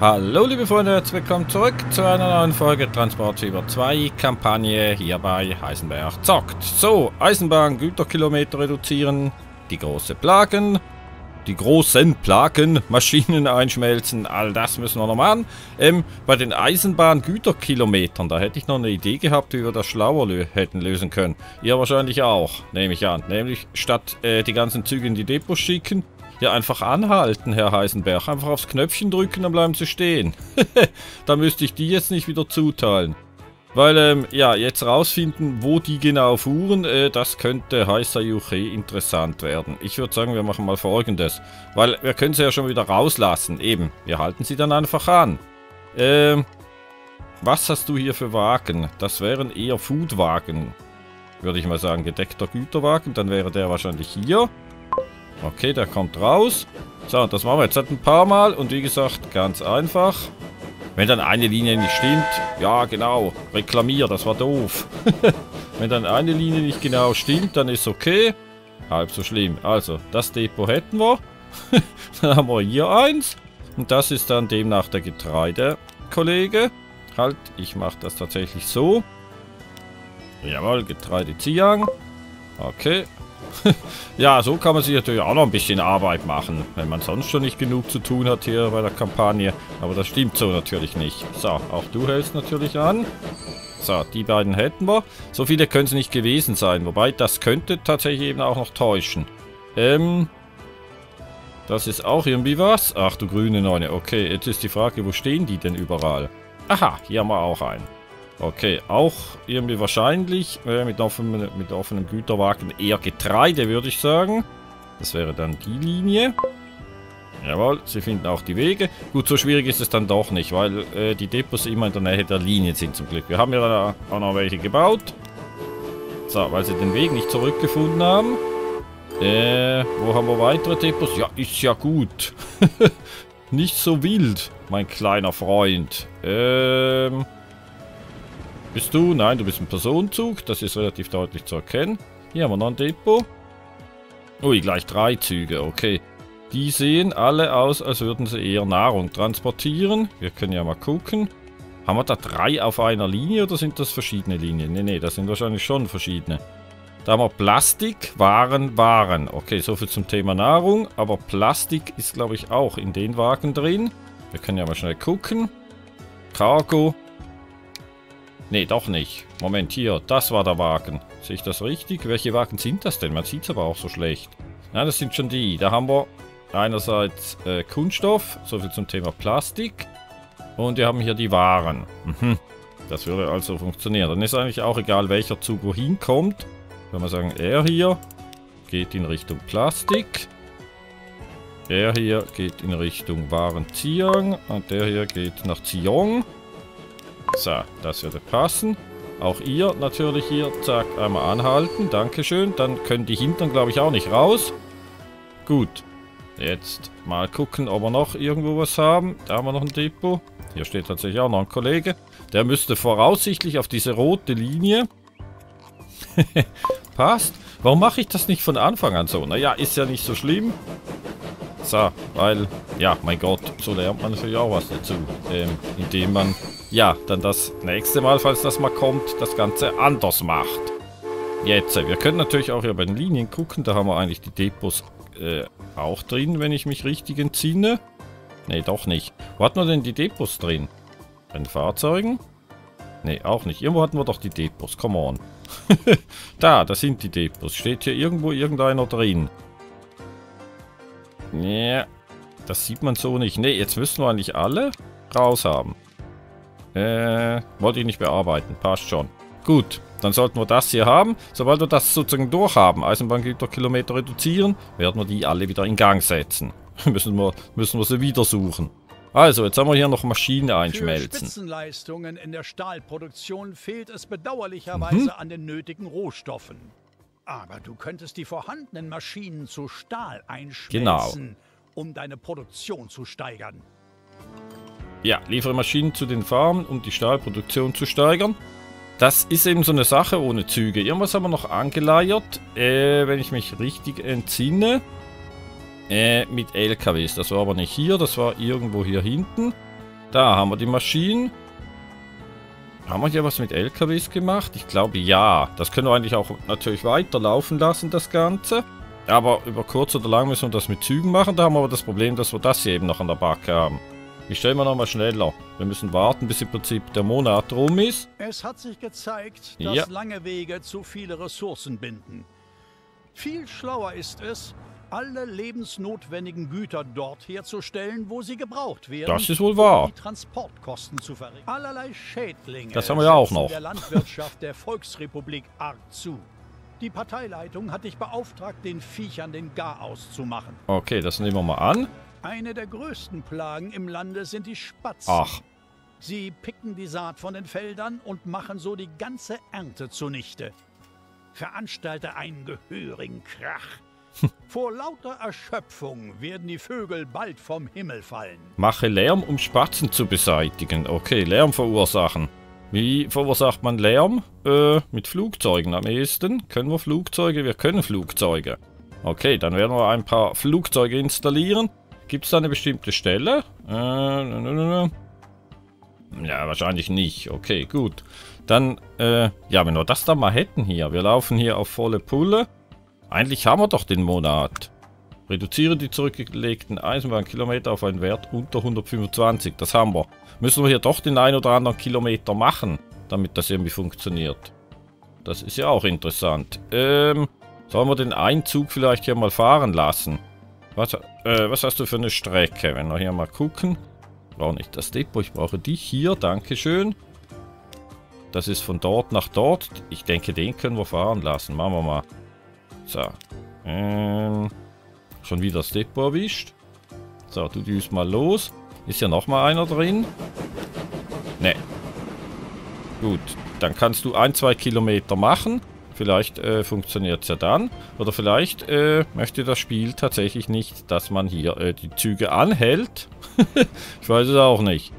Hallo liebe Freunde, herzlich willkommen zurück zu einer neuen Folge Transportfieber 2 Kampagne hier bei Heisenberg zockt. So, Eisenbahn, Güterkilometer reduzieren, die große Plagen, die großen Plagen, Maschinen einschmelzen, all das müssen wir noch machen. Ähm, bei den Eisenbahn-Güterkilometern, da hätte ich noch eine Idee gehabt, wie wir das schlauer lö hätten lösen können. Ihr wahrscheinlich auch, nehme ich an. Nämlich statt äh, die ganzen Züge in die Depots schicken, ja, einfach anhalten, Herr Heisenberg. Einfach aufs Knöpfchen drücken, dann bleiben sie stehen. da müsste ich die jetzt nicht wieder zuteilen. Weil, ähm, ja, jetzt rausfinden, wo die genau fuhren, äh, das könnte heißer Juche interessant werden. Ich würde sagen, wir machen mal folgendes. Weil wir können sie ja schon wieder rauslassen. Eben, wir halten sie dann einfach an. Ähm, was hast du hier für Wagen? Das wären eher Foodwagen. Würde ich mal sagen, gedeckter Güterwagen. Dann wäre der wahrscheinlich hier. Okay, der kommt raus. So, das machen wir jetzt ein paar Mal. Und wie gesagt, ganz einfach. Wenn dann eine Linie nicht stimmt, ja genau, reklamier, das war doof. Wenn dann eine Linie nicht genau stimmt, dann ist okay. Halb so schlimm. Also, das Depot hätten wir. dann haben wir hier eins. Und das ist dann demnach der Getreidekollege. Halt, ich mache das tatsächlich so. Jawohl, Getreide Ziang. Okay, ja, so kann man sich natürlich auch noch ein bisschen Arbeit machen, wenn man sonst schon nicht genug zu tun hat hier bei der Kampagne. Aber das stimmt so natürlich nicht. So, auch du hältst natürlich an. So, die beiden hätten wir. So viele können es nicht gewesen sein, wobei das könnte tatsächlich eben auch noch täuschen. Ähm, das ist auch irgendwie was. Ach du grüne Neune. Okay, jetzt ist die Frage, wo stehen die denn überall? Aha, hier haben wir auch einen. Okay, auch irgendwie wahrscheinlich äh, mit, offenem, mit offenem Güterwagen eher Getreide, würde ich sagen. Das wäre dann die Linie. Jawohl, sie finden auch die Wege. Gut, so schwierig ist es dann doch nicht, weil äh, die Depots immer in der Nähe der Linien sind zum Glück. Wir haben ja auch noch welche gebaut. So, weil sie den Weg nicht zurückgefunden haben. Äh, wo haben wir weitere Depots? Ja, ist ja gut. nicht so wild, mein kleiner Freund. Ähm... Bist du? Nein, du bist ein Personenzug. Das ist relativ deutlich zu erkennen. Hier haben wir noch ein Depot. Ui, gleich drei Züge. Okay. Die sehen alle aus, als würden sie eher Nahrung transportieren. Wir können ja mal gucken. Haben wir da drei auf einer Linie oder sind das verschiedene Linien? Ne, ne, das sind wahrscheinlich schon verschiedene. Da haben wir Plastik, Waren, Waren. Okay, soviel zum Thema Nahrung. Aber Plastik ist, glaube ich, auch in den Wagen drin. Wir können ja mal schnell gucken. Cargo, Nee, doch nicht. Moment, hier. Das war der Wagen. Sehe ich das richtig? Welche Wagen sind das denn? Man sieht es aber auch so schlecht. Nein, das sind schon die. Da haben wir einerseits äh, Kunststoff. Soviel zum Thema Plastik. Und wir haben hier die Waren. Mhm. Das würde also funktionieren. Dann ist eigentlich auch egal, welcher Zug wohin kommt. Wenn wir sagen, er hier geht in Richtung Plastik. Er hier geht in Richtung Warenziehung. Und der hier geht nach Zion. So, das würde passen. Auch ihr natürlich hier, zack, einmal anhalten. Dankeschön. Dann können die Hintern, glaube ich, auch nicht raus. Gut. Jetzt mal gucken, ob wir noch irgendwo was haben. Da haben wir noch ein Depot. Hier steht tatsächlich auch noch ein Kollege. Der müsste voraussichtlich auf diese rote Linie. Passt. Warum mache ich das nicht von Anfang an so? Naja, ist ja nicht so schlimm. So, weil, ja, mein Gott, so lernt man natürlich auch was dazu. Ähm, indem man ja, dann das nächste Mal, falls das mal kommt, das Ganze anders macht. Jetzt, wir können natürlich auch hier bei den Linien gucken, da haben wir eigentlich die Depots äh, auch drin, wenn ich mich richtig entsinne. Ne, doch nicht. Wo hatten wir denn die Depots drin? Bei den Fahrzeugen? Ne, auch nicht. Irgendwo hatten wir doch die Depots, come on. da, da sind die Depots. Steht hier irgendwo irgendeiner drin? Ja, das sieht man so nicht. Ne, jetzt müssen wir eigentlich alle raus haben. Äh, wollte ich nicht bearbeiten. Passt schon. Gut, dann sollten wir das hier haben. Sobald wir das sozusagen durchhaben, Eisenbahngüterkilometer reduzieren, werden wir die alle wieder in Gang setzen. müssen, wir, müssen wir sie wieder suchen. Also, jetzt haben wir hier noch Maschinen einschmelzen. Für Spitzenleistungen in der Stahlproduktion fehlt es bedauerlicherweise mhm. an den nötigen Rohstoffen. Aber du könntest die vorhandenen Maschinen zu Stahl einschmelzen, genau. um deine Produktion zu steigern. Ja, liefere Maschinen zu den Farmen, um die Stahlproduktion zu steigern. Das ist eben so eine Sache ohne Züge. Irgendwas haben wir noch angeleiert, äh, wenn ich mich richtig entsinne. Äh, mit LKWs. Das war aber nicht hier, das war irgendwo hier hinten. Da haben wir die Maschinen. Haben wir hier was mit LKWs gemacht? Ich glaube ja. Das können wir eigentlich auch natürlich weiterlaufen lassen, das Ganze. Aber über kurz oder lang müssen wir das mit Zügen machen. Da haben wir aber das Problem, dass wir das hier eben noch an der Backe haben. Ich stelle mal nochmal schneller. Wir müssen warten, bis im Prinzip der Monat rum ist. Es hat sich gezeigt, dass ja. lange Wege zu viele Ressourcen binden. Viel schlauer ist es, alle lebensnotwendigen Güter dort herzustellen, wo sie gebraucht werden. Das ist wohl wahr. Um die Transportkosten zu verringern. Allerlei Schädlinge das haben wir ja auch noch. der Landwirtschaft der Volksrepublik arg zu. Die Parteileitung hat dich beauftragt, den Viechern den Garaus zu machen. Okay, das nehmen wir mal an. Eine der größten Plagen im Lande sind die Spatzen. Ach. Sie picken die Saat von den Feldern und machen so die ganze Ernte zunichte. Veranstalte einen gehörigen Krach. Vor lauter Erschöpfung werden die Vögel bald vom Himmel fallen. Mache Lärm, um Spatzen zu beseitigen. Okay, Lärm verursachen. Wie verursacht man Lärm? Äh, mit Flugzeugen am ehesten. Können wir Flugzeuge? Wir können Flugzeuge. Okay, dann werden wir ein paar Flugzeuge installieren. Gibt es da eine bestimmte Stelle? Äh, ja, wahrscheinlich nicht. Okay, gut. Dann, äh, ja, wenn wir das da mal hätten hier. Wir laufen hier auf volle Pulle. Eigentlich haben wir doch den Monat. Reduziere die zurückgelegten Eisenbahnkilometer auf einen Wert unter 125. Das haben wir. Müssen wir hier doch den ein oder anderen Kilometer machen, damit das irgendwie funktioniert. Das ist ja auch interessant. Ähm, sollen wir den Einzug vielleicht hier mal fahren lassen? Was, äh, was hast du für eine Strecke? Wenn wir hier mal gucken. Ich brauche nicht das Depot, ich brauche die hier. Dankeschön. Das ist von dort nach dort. Ich denke, den können wir fahren lassen. Machen wir mal. So. Ähm, schon wieder das Depot erwischt. So, du düst mal los. Ist hier nochmal einer drin? Ne. Gut, dann kannst du ein, zwei Kilometer machen. Vielleicht äh, funktioniert es ja dann. Oder vielleicht äh, möchte das Spiel tatsächlich nicht, dass man hier äh, die Züge anhält. ich weiß es auch nicht.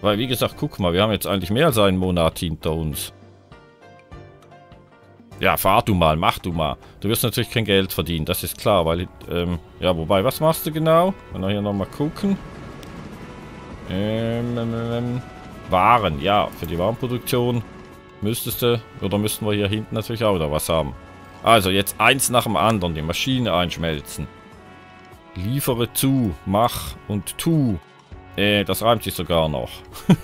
Weil, wie gesagt, guck mal, wir haben jetzt eigentlich mehr als einen Monat hinter uns. Ja, fahr du mal, mach du mal. Du wirst natürlich kein Geld verdienen, das ist klar, weil, ähm, ja, wobei, was machst du genau? Wenn wir hier nochmal gucken. Ähm, ähm, ähm, Waren, ja, für die Warenproduktion müsstest du, oder müssten wir hier hinten natürlich auch wieder was haben. Also, jetzt eins nach dem anderen, die Maschine einschmelzen. Liefere zu, mach und tu. Äh, das reimt sich sogar noch.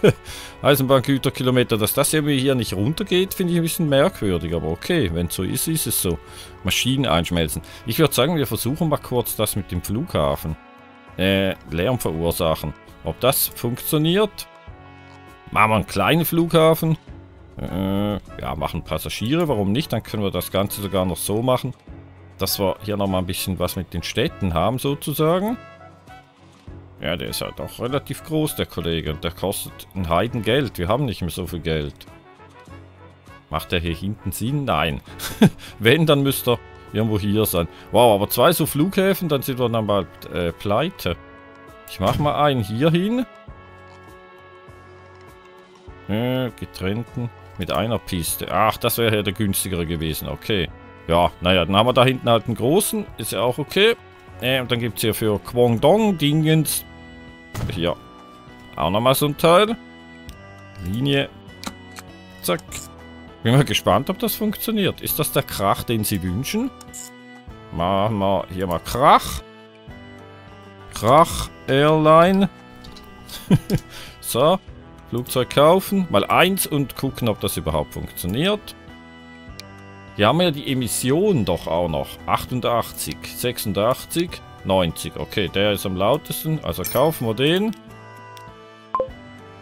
Eisenbahngüterkilometer, dass das irgendwie hier nicht runtergeht, finde ich ein bisschen merkwürdig. Aber okay, wenn es so ist, ist es so. Maschinen einschmelzen. Ich würde sagen, wir versuchen mal kurz das mit dem Flughafen. Äh, Lärm verursachen. Ob das funktioniert? Machen wir einen kleinen Flughafen. Äh, ja, machen Passagiere, warum nicht? Dann können wir das Ganze sogar noch so machen, dass wir hier nochmal ein bisschen was mit den Städten haben, sozusagen. Ja, der ist halt auch relativ groß, der Kollege. Und der kostet ein Heidengeld. Wir haben nicht mehr so viel Geld. Macht der hier hinten Sinn? Nein. Wenn, dann müsste er irgendwo hier sein. Wow, aber zwei so Flughäfen, dann sind wir dann bald äh, pleite. Ich mach mal einen hier hin. Äh, getrennten. Mit einer Piste. Ach, das wäre ja der günstigere gewesen. Okay. Ja, naja, dann haben wir da hinten halt einen großen. Ist ja auch okay. Äh, und dann gibt es hier für Kwangdong Dingens. Hier. Auch nochmal so ein Teil. Linie. Zack. Bin mal gespannt, ob das funktioniert. Ist das der Krach, den Sie wünschen? Machen wir hier mal Krach. Krach Airline. so. Flugzeug kaufen. Mal eins und gucken, ob das überhaupt funktioniert. Hier haben wir ja die Emissionen doch auch noch. 88, 86, 90. Okay, der ist am lautesten. Also kaufen wir den.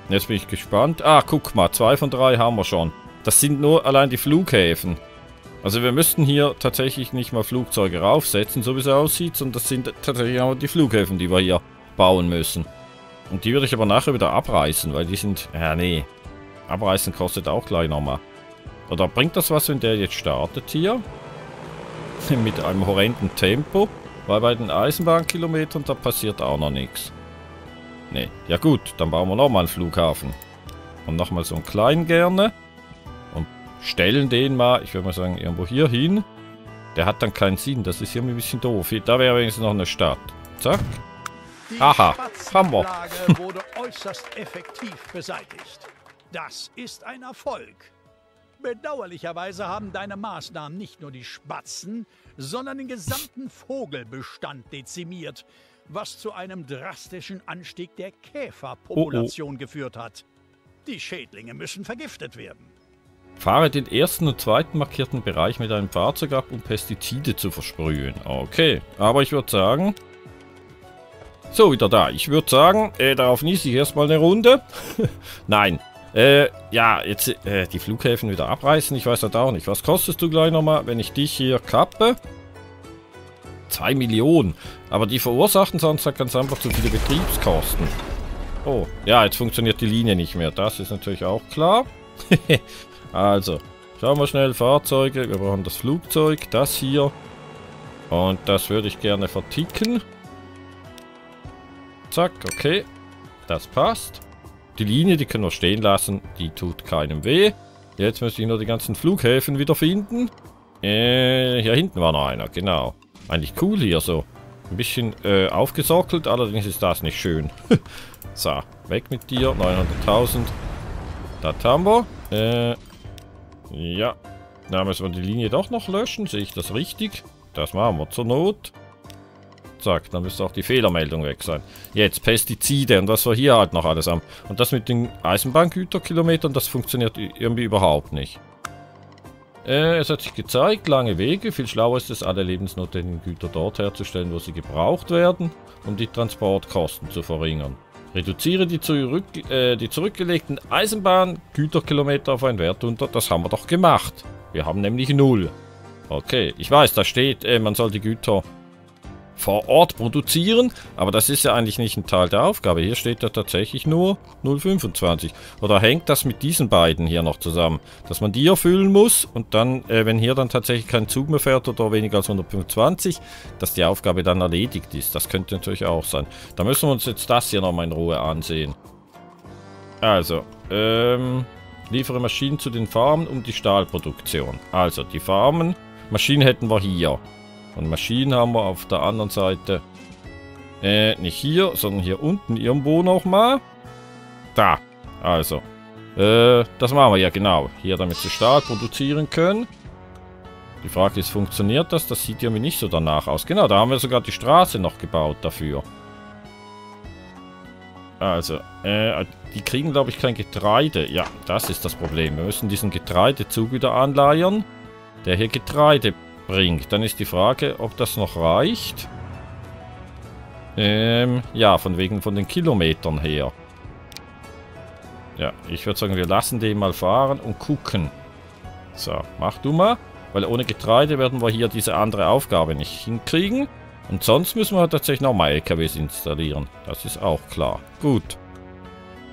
Jetzt bin ich gespannt. Ah, guck mal. Zwei von drei haben wir schon. Das sind nur allein die Flughäfen. Also wir müssten hier tatsächlich nicht mal Flugzeuge raufsetzen, so wie es aussieht, sondern das sind tatsächlich auch die Flughäfen, die wir hier bauen müssen. Und die würde ich aber nachher wieder abreißen, weil die sind... Ja, nee. Abreißen kostet auch gleich nochmal. Oder bringt das was, wenn der jetzt startet hier? Mit einem horrenden Tempo. Weil bei den Eisenbahnkilometern, da passiert auch noch nichts. Ne, ja gut, dann bauen wir nochmal einen Flughafen. Und nochmal so einen kleinen gerne. Und stellen den mal, ich würde mal sagen, irgendwo hier hin. Der hat dann keinen Sinn, das ist hier ein bisschen doof. Da wäre wenigstens noch eine Stadt. Zack. Aha, haben wir. wurde äußerst effektiv beseitigt. Das ist ein Erfolg. Bedauerlicherweise haben deine Maßnahmen nicht nur die Spatzen, sondern den gesamten Vogelbestand dezimiert, was zu einem drastischen Anstieg der Käferpopulation oh oh. geführt hat. Die Schädlinge müssen vergiftet werden. Fahre den ersten und zweiten markierten Bereich mit einem Fahrzeug ab, um Pestizide zu versprühen. Okay, aber ich würde sagen... So, wieder da. Ich würde sagen, äh, darauf niese ich erstmal eine Runde. Nein, äh, ja, jetzt äh, die Flughäfen wieder abreißen. Ich weiß halt auch nicht. Was kostest du gleich nochmal, wenn ich dich hier kappe? 2 Millionen. Aber die verursachen sonst halt ganz einfach zu viele Betriebskosten. Oh, ja, jetzt funktioniert die Linie nicht mehr. Das ist natürlich auch klar. also, schauen wir schnell. Fahrzeuge. Wir brauchen das Flugzeug. Das hier. Und das würde ich gerne verticken. Zack, okay. Das passt. Die Linie, die können wir stehen lassen. Die tut keinem weh. Jetzt müsste ich nur die ganzen Flughäfen wieder finden. Äh, hier hinten war noch einer, genau. Eigentlich cool hier so. Ein bisschen äh, aufgesockelt, allerdings ist das nicht schön. so, weg mit dir. 900.000. Das haben wir. Äh, ja. Da müssen wir die Linie doch noch löschen. Sehe ich das richtig? Das machen wir zur Not. Zack, dann müsste auch die Fehlermeldung weg sein. Jetzt Pestizide und was wir hier halt noch alles haben. Und das mit den Eisenbahngüterkilometern, das funktioniert irgendwie überhaupt nicht. Äh, es hat sich gezeigt, lange Wege. Viel schlauer ist es, alle lebensnotwendigen Güter dort herzustellen, wo sie gebraucht werden, um die Transportkosten zu verringern. Reduziere die, zurück, äh, die zurückgelegten Eisenbahngüterkilometer auf einen Wert unter. Das haben wir doch gemacht. Wir haben nämlich null. Okay, ich weiß, da steht, äh, man soll die Güter vor Ort produzieren, aber das ist ja eigentlich nicht ein Teil der Aufgabe. Hier steht ja tatsächlich nur 0,25. Oder hängt das mit diesen beiden hier noch zusammen? Dass man die erfüllen muss und dann, äh, wenn hier dann tatsächlich kein Zug mehr fährt oder weniger als 125, dass die Aufgabe dann erledigt ist. Das könnte natürlich auch sein. Da müssen wir uns jetzt das hier nochmal in Ruhe ansehen. Also, ähm, liefere Maschinen zu den Farmen um die Stahlproduktion. Also, die Farmen, Maschinen hätten wir hier. Und Maschinen haben wir auf der anderen Seite. Äh, nicht hier, sondern hier unten irgendwo nochmal. Da. Also. Äh, das machen wir ja genau. Hier, damit sie Stahl produzieren können. Die Frage ist, funktioniert das? Das sieht irgendwie nicht so danach aus. Genau, da haben wir sogar die Straße noch gebaut dafür. Also, äh, die kriegen, glaube ich, kein Getreide. Ja, das ist das Problem. Wir müssen diesen Getreidezug wieder anleiern, der hier Getreide bringt. Dann ist die Frage, ob das noch reicht. Ähm, ja, von wegen von den Kilometern her. Ja, ich würde sagen, wir lassen den mal fahren und gucken. So, mach du mal. Weil ohne Getreide werden wir hier diese andere Aufgabe nicht hinkriegen. Und sonst müssen wir tatsächlich nochmal LKWs installieren. Das ist auch klar. Gut.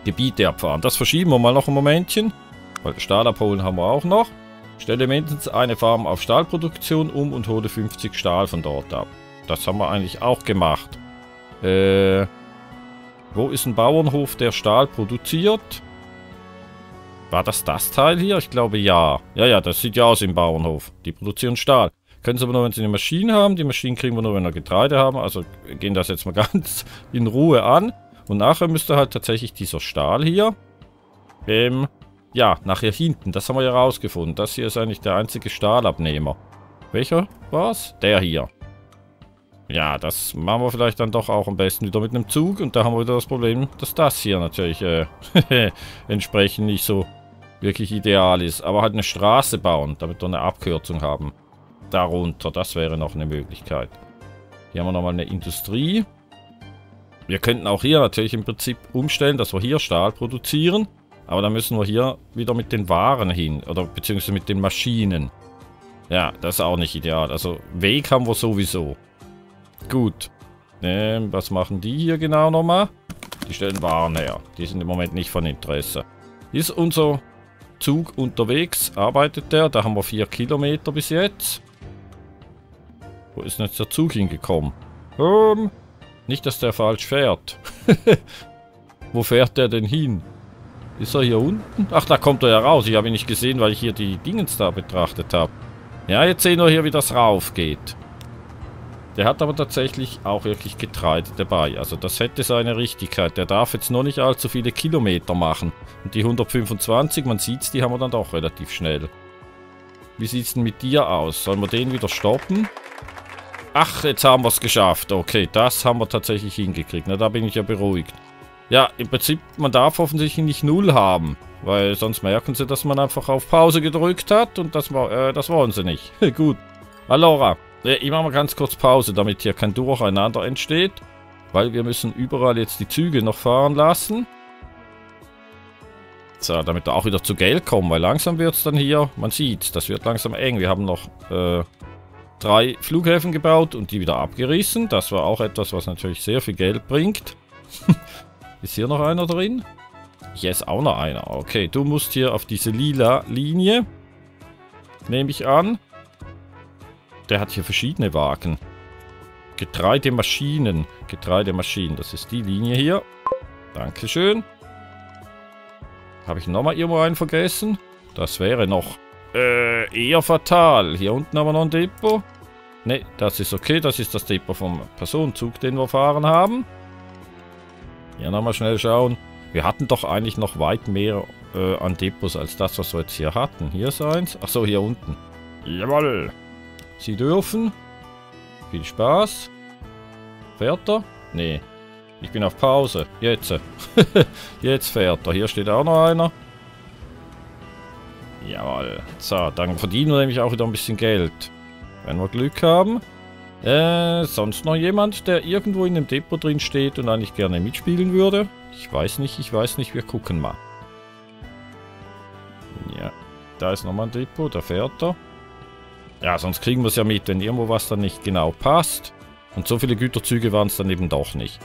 Gebiete abfahren. Das verschieben wir mal noch ein Momentchen. Weil Stahl abholen haben wir auch noch. Stelle mindestens eine Farm auf Stahlproduktion um und hole 50 Stahl von dort ab. Das haben wir eigentlich auch gemacht. Äh, wo ist ein Bauernhof, der Stahl produziert? War das das Teil hier? Ich glaube ja. Ja, ja, das sieht ja aus im Bauernhof. Die produzieren Stahl. Können sie aber nur, wenn sie eine Maschine haben. Die Maschinen kriegen wir nur, wenn wir Getreide haben. Also gehen das jetzt mal ganz in Ruhe an. Und nachher müsste halt tatsächlich dieser Stahl hier ähm, ja, nachher hinten. Das haben wir ja rausgefunden. Das hier ist eigentlich der einzige Stahlabnehmer. Welcher war's? Der hier. Ja, das machen wir vielleicht dann doch auch am besten wieder mit einem Zug. Und da haben wir wieder das Problem, dass das hier natürlich äh, entsprechend nicht so wirklich ideal ist. Aber halt eine Straße bauen, damit wir eine Abkürzung haben. Darunter, das wäre noch eine Möglichkeit. Hier haben wir nochmal eine Industrie. Wir könnten auch hier natürlich im Prinzip umstellen, dass wir hier Stahl produzieren. Aber da müssen wir hier wieder mit den Waren hin. Oder beziehungsweise mit den Maschinen. Ja, das ist auch nicht ideal. Also Weg haben wir sowieso. Gut. Ähm, was machen die hier genau nochmal? Die stellen Waren her. Die sind im Moment nicht von Interesse. Ist unser Zug unterwegs. Arbeitet der? Da haben wir vier Kilometer bis jetzt. Wo ist denn jetzt der Zug hingekommen? Ähm, nicht, dass der falsch fährt. Wo fährt der denn hin? Ist er hier unten? Ach, da kommt er ja raus. Ich habe ihn nicht gesehen, weil ich hier die Dingens da betrachtet habe. Ja, jetzt sehen wir hier, wie das rauf geht. Der hat aber tatsächlich auch wirklich Getreide dabei. Also das hätte seine Richtigkeit. Der darf jetzt noch nicht allzu viele Kilometer machen. Und die 125, man sieht es, die haben wir dann doch relativ schnell. Wie sieht es denn mit dir aus? Sollen wir den wieder stoppen? Ach, jetzt haben wir es geschafft. Okay, das haben wir tatsächlich hingekriegt. Na, da bin ich ja beruhigt. Ja, im Prinzip, man darf offensichtlich nicht Null haben. Weil sonst merken sie, dass man einfach auf Pause gedrückt hat. Und das, äh, das wollen sie nicht. Gut. Allora, ich mache mal ganz kurz Pause, damit hier kein Durcheinander entsteht. Weil wir müssen überall jetzt die Züge noch fahren lassen. So, damit wir auch wieder zu Geld kommen, weil langsam wird es dann hier, man sieht, das wird langsam eng. Wir haben noch äh, drei Flughäfen gebaut und die wieder abgerissen. Das war auch etwas, was natürlich sehr viel Geld bringt. Ist hier noch einer drin? Hier ist auch noch einer. Okay, du musst hier auf diese lila Linie. Nehme ich an. Der hat hier verschiedene Wagen. Getreidemaschinen. Getreidemaschinen. Das ist die Linie hier. Dankeschön. Habe ich nochmal irgendwo einen vergessen? Das wäre noch äh, eher fatal. Hier unten haben wir noch ein Depot. Ne, das ist okay. Das ist das Depot vom Personenzug, den wir fahren haben. Hier nochmal schnell schauen. Wir hatten doch eigentlich noch weit mehr äh, an Depots als das, was wir jetzt hier hatten. Hier ist eins. Achso, hier unten. Jawoll. Sie dürfen. Viel Spaß. Fährt er? Nee. Ich bin auf Pause. Jetzt. Jetzt fährt er. Hier steht auch noch einer. Jawohl. So, dann verdienen wir nämlich auch wieder ein bisschen Geld. Wenn wir Glück haben. Äh, sonst noch jemand, der irgendwo in dem Depot drin steht und eigentlich gerne mitspielen würde? Ich weiß nicht, ich weiß nicht. Wir gucken mal. Ja, da ist nochmal ein Depot. Da fährt er. Ja, sonst kriegen wir es ja mit, wenn irgendwo was dann nicht genau passt. Und so viele Güterzüge waren es dann eben doch nicht.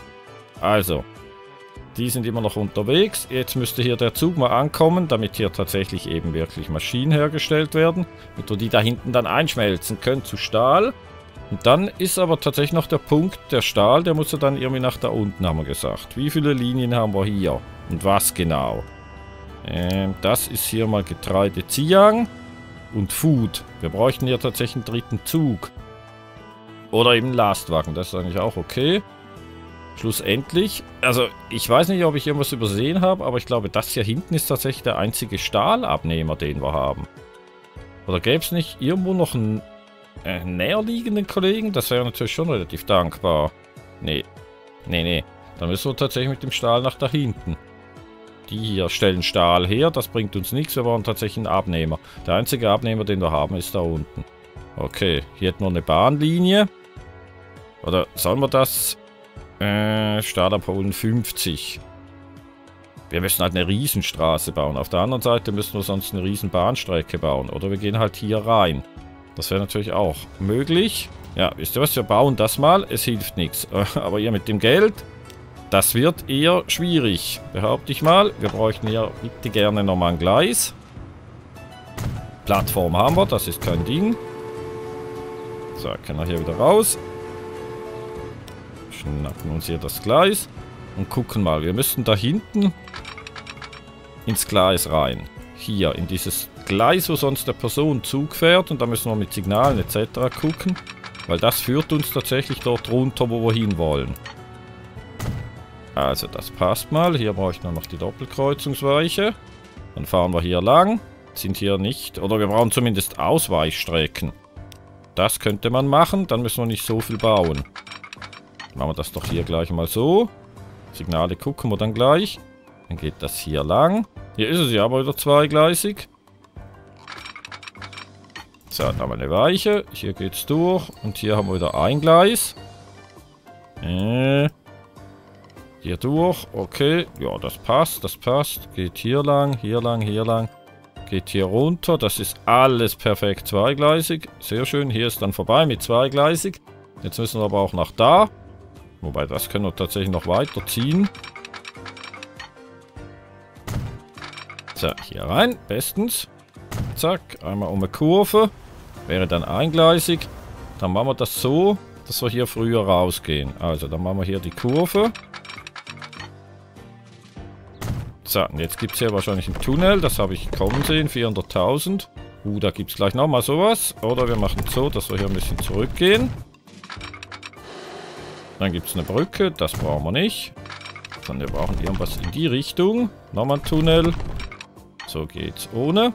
Also, die sind immer noch unterwegs. Jetzt müsste hier der Zug mal ankommen, damit hier tatsächlich eben wirklich Maschinen hergestellt werden. Damit wir die da hinten dann einschmelzen können zu Stahl. Und dann ist aber tatsächlich noch der Punkt, der Stahl, der muss ja dann irgendwie nach da unten, haben wir gesagt. Wie viele Linien haben wir hier? Und was genau? Ähm, das ist hier mal Getreide Ziang und Food. Wir bräuchten hier tatsächlich einen dritten Zug. Oder eben Lastwagen, das ist eigentlich auch okay. Schlussendlich, also ich weiß nicht, ob ich irgendwas übersehen habe, aber ich glaube, das hier hinten ist tatsächlich der einzige Stahlabnehmer, den wir haben. Oder gäbe es nicht irgendwo noch einen äh, näherliegenden Kollegen? Das wäre natürlich schon relativ dankbar. Nee, nee, nee. Dann müssen wir tatsächlich mit dem Stahl nach da hinten. Die hier stellen Stahl her, das bringt uns nichts, wir brauchen tatsächlich einen Abnehmer. Der einzige Abnehmer, den wir haben, ist da unten. Okay, hier hätten wir eine Bahnlinie. Oder sollen wir das... Äh, Starterpolen 50. Wir müssen halt eine Riesenstraße bauen. Auf der anderen Seite müssen wir sonst eine riesen Bahnstrecke bauen. Oder wir gehen halt hier rein. Das wäre natürlich auch möglich. Ja, wisst ihr was? Wir bauen das mal. Es hilft nichts. Aber hier mit dem Geld das wird eher schwierig, behaupte ich mal. Wir bräuchten hier bitte gerne nochmal ein Gleis. Plattform haben wir, das ist kein Ding. So, können wir hier wieder raus. Schnappen uns hier das Gleis. Und gucken mal, wir müssten da hinten ins Gleis rein. Hier, in dieses Gleis, wo sonst der Personenzug fährt. Und da müssen wir mit Signalen etc. gucken. Weil das führt uns tatsächlich dort runter, wo wir hinwollen. Also das passt mal. Hier brauche ich nur noch die Doppelkreuzungsweiche. Dann fahren wir hier lang. Sind hier nicht... Oder wir brauchen zumindest Ausweichstrecken. Das könnte man machen. Dann müssen wir nicht so viel bauen. Machen wir das doch hier gleich mal so. Signale gucken wir dann gleich. Dann geht das hier lang. Hier ist es ja aber wieder zweigleisig. So, dann haben wir eine Weiche. Hier geht's durch. Und hier haben wir wieder ein Gleis. Äh, hier durch, okay. Ja, das passt, das passt. Geht hier lang, hier lang, hier lang. Geht hier runter. Das ist alles perfekt zweigleisig. Sehr schön. Hier ist dann vorbei mit zweigleisig. Jetzt müssen wir aber auch nach da. Wobei, das können wir tatsächlich noch weiterziehen. So, hier rein. Bestens. Zack. Einmal um eine Kurve. Wäre dann eingleisig. Dann machen wir das so, dass wir hier früher rausgehen. Also, dann machen wir hier die Kurve. So, und jetzt gibt es hier wahrscheinlich einen Tunnel. Das habe ich kommen sehen. 400.000. Uh, da gibt es gleich nochmal sowas. Oder wir machen es so, dass wir hier ein bisschen zurückgehen. Dann gibt es eine Brücke, das brauchen wir nicht. Sondern wir brauchen irgendwas in die Richtung. Nochmal ein Tunnel. So geht's ohne.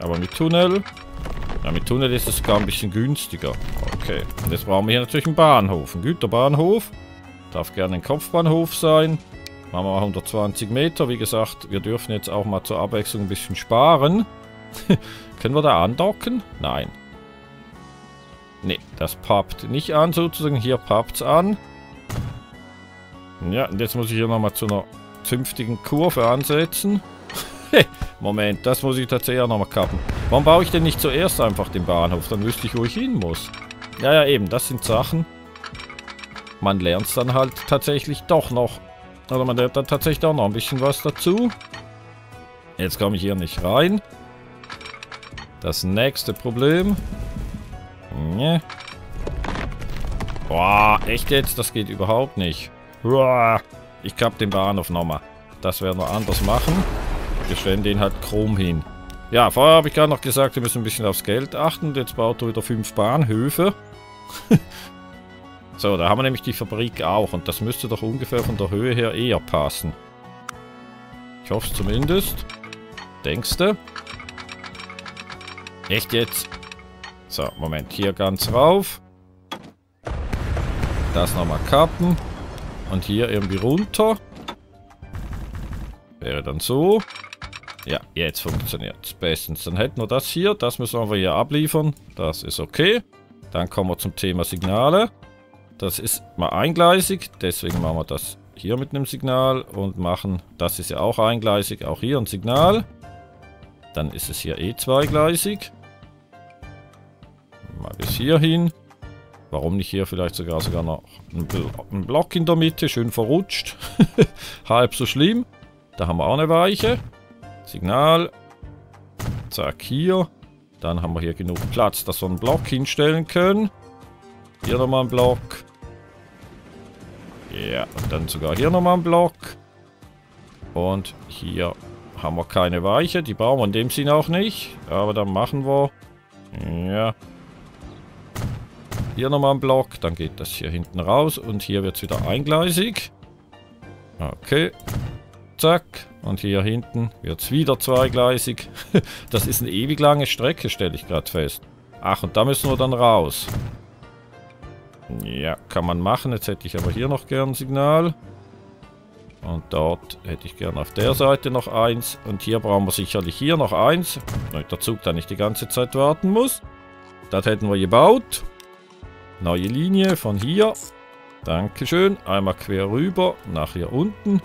Aber mit Tunnel. Ja, mit Tunnel ist es sogar ein bisschen günstiger. Okay. Und jetzt brauchen wir hier natürlich einen Bahnhof. Ein Güterbahnhof. Darf gerne ein Kopfbahnhof sein. Machen wir mal 120 Meter. Wie gesagt, wir dürfen jetzt auch mal zur Abwechslung ein bisschen sparen. Können wir da andocken? Nein. Ne, das pappt nicht an sozusagen. Hier pappt es an. Ja, und jetzt muss ich hier nochmal zu einer zünftigen Kurve ansetzen. Moment, das muss ich tatsächlich auch nochmal kappen. Warum baue ich denn nicht zuerst einfach den Bahnhof? Dann wüsste ich, wo ich hin muss. Ja, ja, eben, das sind Sachen. Man lernt es dann halt tatsächlich doch noch. Oder man lernt dann tatsächlich auch noch ein bisschen was dazu. Jetzt komme ich hier nicht rein. Das nächste Problem. Nee. Boah, echt jetzt? Das geht überhaupt nicht. Boah, ich kapp den Bahnhof nochmal. Das werden wir anders machen. Stellen den halt chrom hin. Ja, vorher habe ich gerade noch gesagt, wir müssen ein bisschen aufs Geld achten. Jetzt baut er wieder fünf Bahnhöfe. so, da haben wir nämlich die Fabrik auch. Und das müsste doch ungefähr von der Höhe her eher passen. Ich hoffe es zumindest. Denkst du? Echt jetzt? So, Moment. Hier ganz rauf. Das nochmal kappen. Und hier irgendwie runter. Wäre dann so. Ja, jetzt funktioniert es bestens. Dann hätten wir das hier. Das müssen wir hier abliefern. Das ist okay. Dann kommen wir zum Thema Signale. Das ist mal eingleisig. Deswegen machen wir das hier mit einem Signal. Und machen, das ist ja auch eingleisig, auch hier ein Signal. Dann ist es hier eh zweigleisig. Mal bis hier hin. Warum nicht hier vielleicht sogar sogar noch ein, Bl ein Block in der Mitte, schön verrutscht. Halb so schlimm. Da haben wir auch eine Weiche. Signal. Zack, hier. Dann haben wir hier genug Platz, dass wir einen Block hinstellen können. Hier nochmal ein Block. Ja, und dann sogar hier nochmal ein Block. Und hier haben wir keine Weiche. Die brauchen wir in dem Sinne auch nicht. Aber dann machen wir... Ja. Hier nochmal ein Block. Dann geht das hier hinten raus. Und hier wird es wieder eingleisig. Okay. Zack. Und hier hinten wird es wieder zweigleisig. das ist eine ewig lange Strecke, stelle ich gerade fest. Ach, und da müssen wir dann raus. Ja, kann man machen. Jetzt hätte ich aber hier noch gern ein Signal. Und dort hätte ich gern auf der Seite noch eins. Und hier brauchen wir sicherlich hier noch eins. Damit der Zug da nicht die ganze Zeit warten muss. Das hätten wir gebaut. Neue Linie von hier. Dankeschön. Einmal quer rüber nach hier unten.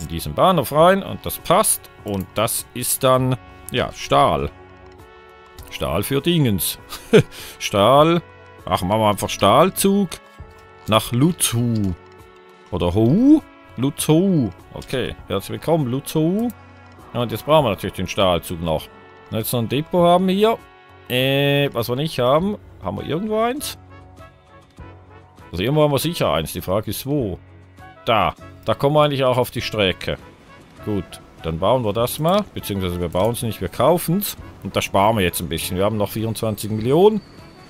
In diesen Bahnhof rein. Und das passt. Und das ist dann, ja, Stahl. Stahl für Dingens. Stahl. Ach, machen wir einfach Stahlzug. Nach Lutzu. Oder Hou? Luzhou. Okay, herzlich willkommen, Luzhou. Und jetzt brauchen wir natürlich den Stahlzug noch. Und jetzt noch ein Depot haben hier. Äh, was wir nicht haben. Haben wir irgendwo eins? Also irgendwo haben wir sicher eins. Die Frage ist wo. Da. Da kommen wir eigentlich auch auf die Strecke. Gut. Dann bauen wir das mal. Beziehungsweise wir bauen es nicht, wir kaufen es. Und da sparen wir jetzt ein bisschen. Wir haben noch 24 Millionen.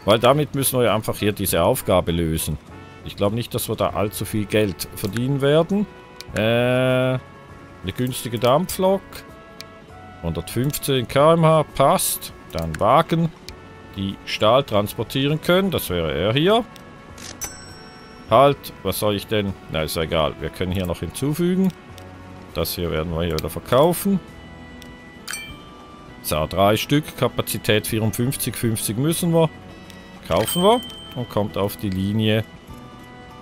Weil damit müssen wir ja einfach hier diese Aufgabe lösen. Ich glaube nicht, dass wir da allzu viel Geld verdienen werden. Äh, eine günstige Dampflok. 115 km/h passt. Dann Wagen, die Stahl transportieren können. Das wäre er hier. Halt, was soll ich denn? Na, ist ja egal. Wir können hier noch hinzufügen. Das hier werden wir hier wieder verkaufen. So, drei Stück. Kapazität 54, 50 müssen wir. Kaufen wir. Und kommt auf die Linie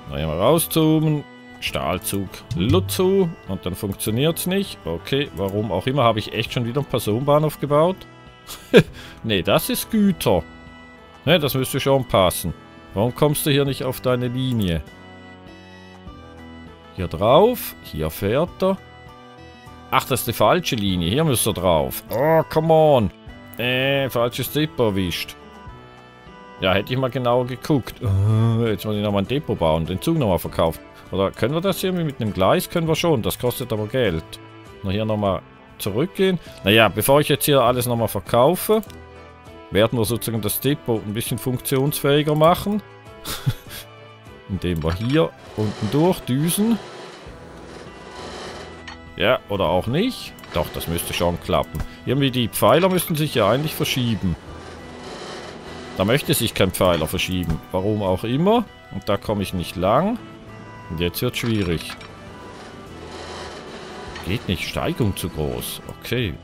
noch einmal rauszoomen. Stahlzug Lutzu. Und dann funktioniert es nicht. Okay, warum auch immer. Habe ich echt schon wieder einen Personenbahnhof gebaut? ne, das ist Güter. Ne, das müsste schon passen. Warum kommst du hier nicht auf deine Linie? Hier drauf. Hier fährt er. Ach, das ist die falsche Linie. Hier müsst ihr drauf. Oh, come on. Äh, falsches Depot erwischt. Ja, hätte ich mal genau geguckt. Uh, jetzt muss ich nochmal ein Depot bauen, den Zug nochmal verkaufen. Oder können wir das hier mit einem Gleis? Können wir schon, das kostet aber Geld. Noch hier nochmal zurückgehen. Naja, bevor ich jetzt hier alles nochmal verkaufe, werden wir sozusagen das Depot ein bisschen funktionsfähiger machen. Indem wir hier unten durchdüsen. Ja, oder auch nicht. Doch, das müsste schon klappen. Irgendwie die Pfeiler müssten sich ja eigentlich verschieben. Da möchte sich kein Pfeiler verschieben. Warum auch immer. Und da komme ich nicht lang. Und jetzt wird schwierig. Geht nicht. Steigung zu groß. Okay.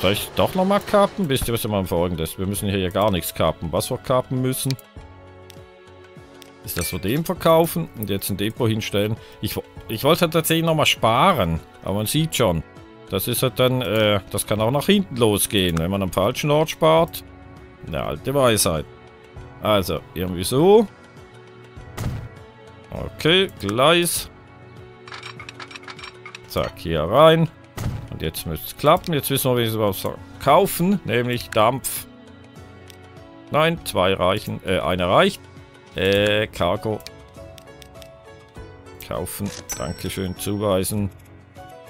Soll ich doch nochmal kappen? Wisst ihr, was machen folgendes? Wir müssen hier ja gar nichts kappen. Was wir kappen müssen, ist, dass wir den verkaufen und jetzt ein Depot hinstellen. Ich, ich wollte halt tatsächlich nochmal sparen. Aber man sieht schon. Das ist halt dann, äh, das kann auch nach hinten losgehen, wenn man am falschen Ort spart. Eine alte Weisheit. Also, irgendwie so. Okay, Gleis. Zack, hier rein. Und jetzt müsste es klappen. Jetzt wissen wir, wir was kaufen. Nämlich Dampf. Nein, zwei reichen. Äh, eine reicht. Äh, Cargo. Kaufen. Dankeschön, zuweisen.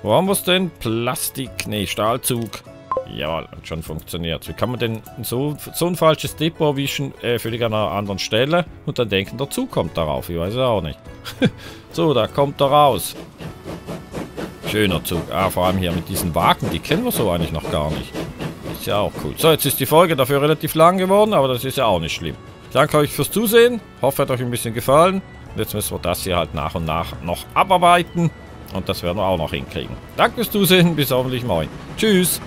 Wo haben wir es denn? Plastik. Ne, Stahlzug. Ja, hat schon funktioniert. Wie kann man denn so, so ein falsches Depot erwischen, äh, völlig an einer anderen Stelle und dann denken, der Zug kommt darauf? Ich weiß es auch nicht. so, da kommt er raus. Schöner Zug. Ah, vor allem hier mit diesen Wagen, die kennen wir so eigentlich noch gar nicht. Ist ja auch cool. So, jetzt ist die Folge dafür relativ lang geworden, aber das ist ja auch nicht schlimm. Danke euch fürs Zusehen. Hoffe, hat euch ein bisschen gefallen. Und jetzt müssen wir das hier halt nach und nach noch abarbeiten. Und das werden wir auch noch hinkriegen. Danke fürs Zusehen. Bis hoffentlich morgen. Tschüss.